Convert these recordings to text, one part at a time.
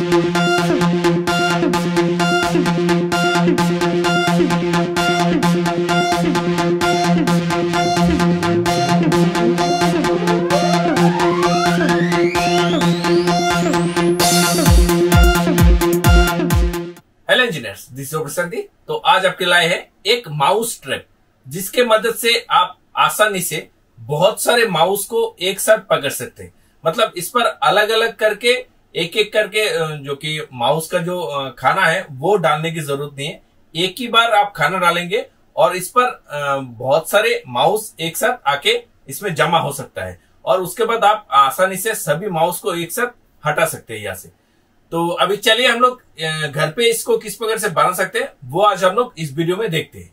Engineers तो आज आपके लाए हैं एक माउस ट्रैप जिसके मदद से आप आसानी से बहुत सारे माउस को एक साथ पकड़ सकते हैं। मतलब इस पर अलग अलग करके एक एक करके जो कि माउस का जो खाना है वो डालने की ज़रूरत नहीं है। एक ही बार आप खाना डालेंगे और इस पर बहुत सारे माउस एक साथ आके इसमें जमा हो सकता है और उसके बाद आप आसानी से सभी माउस को एक साथ हटा सकते हैं यहाँ से। तो अभी चलिए हम लोग घर पे इसको किस प्रकार से बना सकते हैं वो आज हम लोग इस वीडियो में देखते हैं।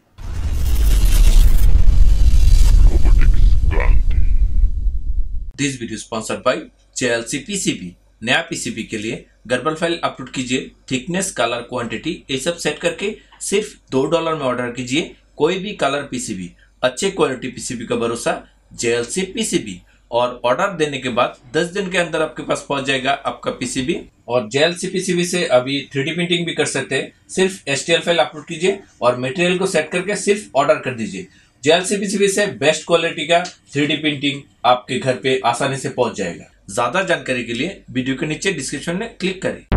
This video sponsored by JLC PCB नया पीसीबी के लिए गर्बल फ़ाइल अपलोड कीजिए। थिकनेस कलर क्वांटिटी ये सब सेट करके सिर्फ़ दो डॉलर में ऑर्डर कीजिए। कोई भी कलर पीसीबी अच्छे क्वालिटी पीसीबी का भरोसा जेएलसी पीसीबी और ऑर्डर देने के बाद 10 दिन के अंदर आपके पास पहुँच जाएगा आपका पीसीबी और जेएलसी पीसीबी से अभी थ्री प्रिंटिंग भी कर सकते हैं। सिर्फ़ STL फ़ाइल अपलोड कीजिए और मटेरियल को सेट करके सिर्फ़ ऑर्डर कर दीजिए। जेएलसी पीसीबी से बेस्ट क्वालिटी का थ्री प्रिंटिंग आपके घर पे आसानी से पहुँच जाएगा। ज़्यादा जानकारी के लिए वीडियो के नीचे डिस्क्रिप्शन में क्लिक करें।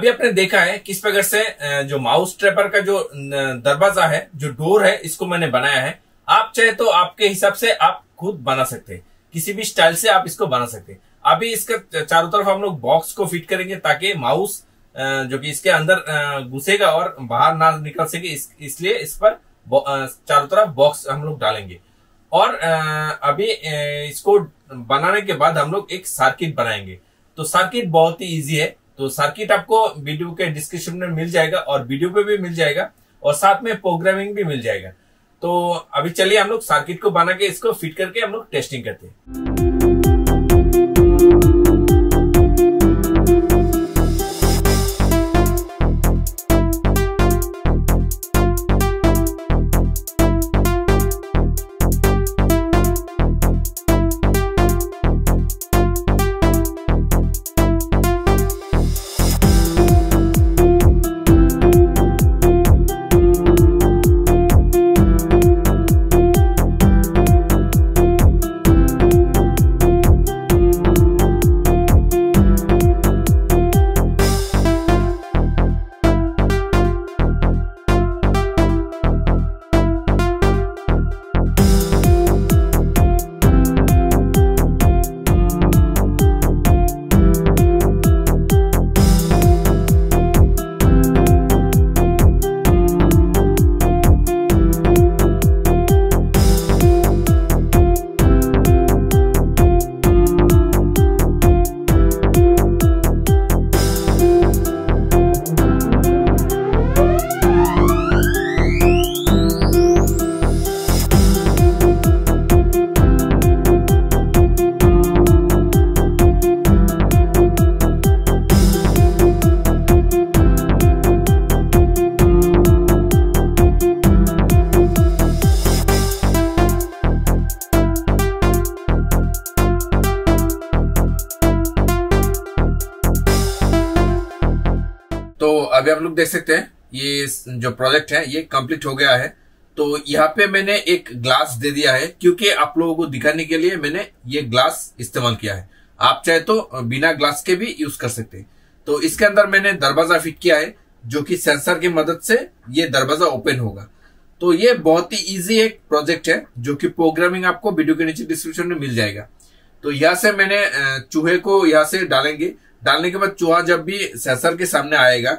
अभी आपने देखा है किस प्रकार से जो माउस ट्रेपर का जो दरवाज़ा है जो डोर है इसको मैंने बनाया है। आप चाहे तो आपके हिसाब से आप खुद बना सकते हैं। किसी भी स्टाइल से आप इसको बना सकते हैं। अभी इसका चारों तरफ़ हम लोग बॉक्स को फिट करेंगे ताकि माउस जो कि इसके अंदर घुसेगा और बाहर ना निकल सके। इस, इसलिए इस पर चारों तरफ़ बॉक्स हम लोग डालेंगे। और अभी इसको बनाने के बाद हम लोग एक सर्किट बनाएँगे। तो सर्किट बहुत ही इजी है। तो सर्किट आपको वीडियो के डिस्क्रिप्शन में मिल जाएगा और वीडियो पे भी मिल जाएगा और साथ में प्रोग्रामिंग भी मिल जाएगा। तो अभी चलिए हम लोग सर्किट को बना के इसको फिट करके हम लोग टेस्टिंग करते हैं। अभी आप लोग देख सकते हैं, ये जो प्रोजेक्ट है, ये कंप्लीट हो गया है। तो यहाँ पे मैंने एक ग्लास दे दिया है, क्योंकि आप लोगों को दिखाने के लिए मैंने ये ग्लास इस्तेमाल किया है। आप चाहे तो बिना ग्लास के भी यूज़ कर सकते हैं। तो इसके अंदर मैंने दरवाज़ा फिट किया है, जो कि सेंसर की मदद से ये दरवाज़ा ओपन होगा। तो ये बहुत ही इजी एक प्रोजेक्ट है, जो कि प्रोग्रामिंग आपको वीडियो के नीचे डिस्क्रिप्शन में मिल जाएगा। तो यहाँ से मैंने चूहे को यहाँ से डालेंगे। डालने के बाद चूहा जब भी सेंसर के सामने आएगा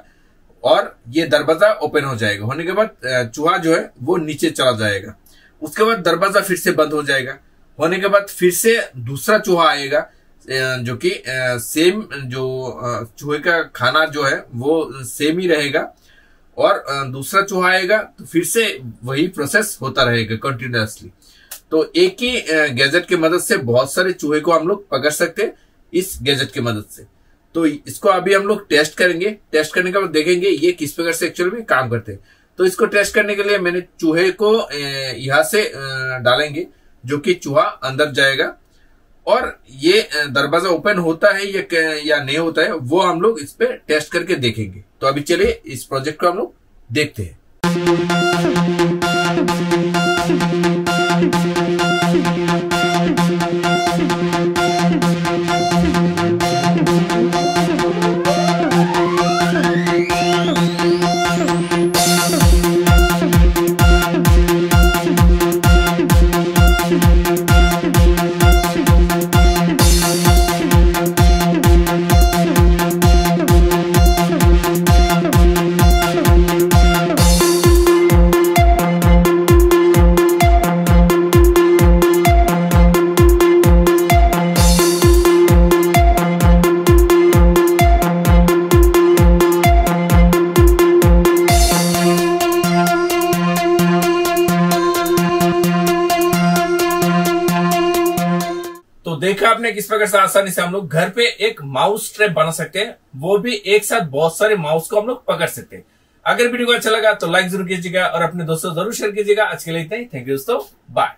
और ये दरवाज़ा ओपन हो जाएगा। होने के बाद चूहा जो है, वो नीचे चला जाएगा। उसके बाद दरवाज़ा फिर से बंद हो जाएगा। होने के बाद फिर से दूसरा चूहा आएगा जो कि सेम जो चूहे का खाना जो है, वो सेम ही रहेगा। और दूसरा चूहा आएगा तो फिर से वही प्रोसेस होता रहेगा कंटिन्यूसली तो एक ही गैजेट की मदद से बहुत सारे चूहे को हम लोग पकड़ सकते हैं इस गैजेट की मदद से। तो इसको अभी हम लोग टेस्ट करेंगे। टेस्ट करने के बाद देखेंगे ये किस प्रकार से एक्चुअल में काम करते हैं। तो इसको टेस्ट करने के लिए मैंने चूहे को यहाँ से डालेंगे, जो कि चूहा अंदर जाएगा। और ये दरवाज़ा ओपन होता है या या नहीं होता है, वो हम लोग इस पे टेस्ट करके देखेंगे। तो अभी चलिए इस प्रोजेक्ट को हम लोग देखते हैं। देखा आपने किस प्रकार से आसानी से हम लोग घर पे एक माउस ट्रैप बना सकते हैं। वो भी एक साथ बहुत सारे माउस को हम लोग पकड़ सकते हैं। अगर वीडियो को अच्छा लगा तो लाइक ज़रूर कीजिएगा और अपने दोस्तों ज़रूर शेयर कीजिएगा। आज के लिए इतना ही। थैंक यू दोस्तों। बाय